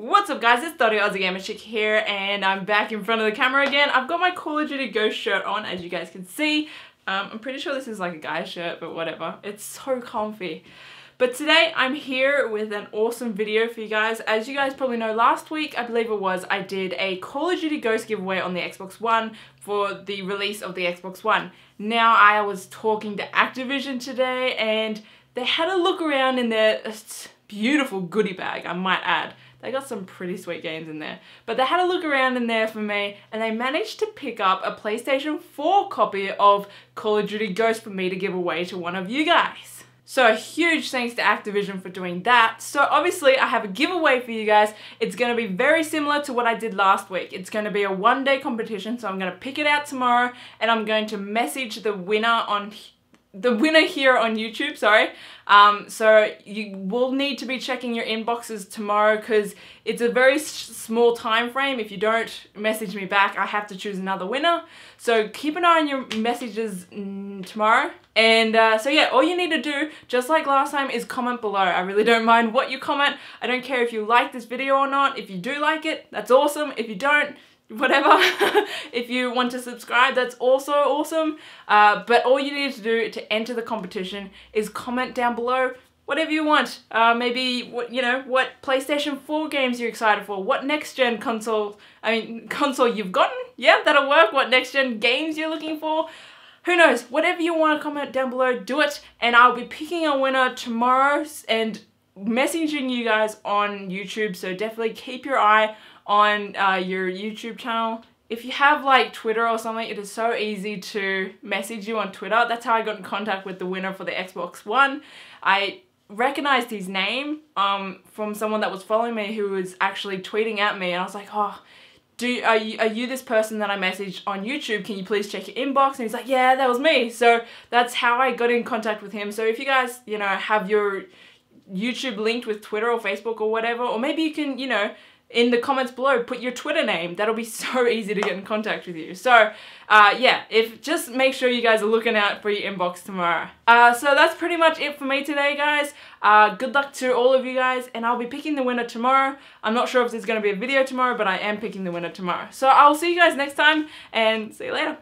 What's up guys, it's Doddy Aussie here and I'm back in front of the camera again. I've got my Call of Duty Ghost shirt on as you guys can see. Um, I'm pretty sure this is like a guy's shirt but whatever. It's so comfy. But today I'm here with an awesome video for you guys. As you guys probably know, last week, I believe it was, I did a Call of Duty Ghost giveaway on the Xbox One for the release of the Xbox One. Now I was talking to Activision today and they had a look around in their beautiful goodie bag, I might add. They got some pretty sweet games in there. But they had a look around in there for me and they managed to pick up a PlayStation 4 copy of Call of Duty Ghost for me to give away to one of you guys. So huge thanks to Activision for doing that. So obviously I have a giveaway for you guys. It's going to be very similar to what I did last week. It's going to be a one day competition. So I'm going to pick it out tomorrow and I'm going to message the winner on the winner here on YouTube, sorry. Um, so you will need to be checking your inboxes tomorrow because it's a very small time frame. If you don't message me back, I have to choose another winner. So keep an eye on your messages mm, tomorrow. And uh, so yeah, all you need to do, just like last time, is comment below. I really don't mind what you comment. I don't care if you like this video or not. If you do like it, that's awesome. If you don't, whatever. if you want to subscribe, that's also awesome. Uh, but all you need to do to enter the competition is comment down below whatever you want. Uh, maybe, what you know, what PlayStation 4 games you're excited for, what next-gen console, I mean, console you've gotten, yeah, that'll work, what next-gen games you're looking for. Who knows, whatever you want to comment down below, do it, and I'll be picking a winner tomorrow and messaging you guys on YouTube, so definitely keep your eye on uh, your YouTube channel. If you have like Twitter or something, it is so easy to message you on Twitter. That's how I got in contact with the winner for the Xbox One. I recognized his name um, from someone that was following me who was actually tweeting at me and I was like, oh, do are you, are you this person that I messaged on YouTube? Can you please check your inbox? And he's like, yeah, that was me. So that's how I got in contact with him. So if you guys, you know, have your YouTube linked with Twitter or Facebook or whatever, or maybe you can, you know, in the comments below, put your Twitter name. That'll be so easy to get in contact with you. So, uh, yeah, if just make sure you guys are looking out for your inbox tomorrow. Uh, so that's pretty much it for me today, guys. Uh, good luck to all of you guys, and I'll be picking the winner tomorrow. I'm not sure if there's going to be a video tomorrow, but I am picking the winner tomorrow. So I'll see you guys next time, and see you later.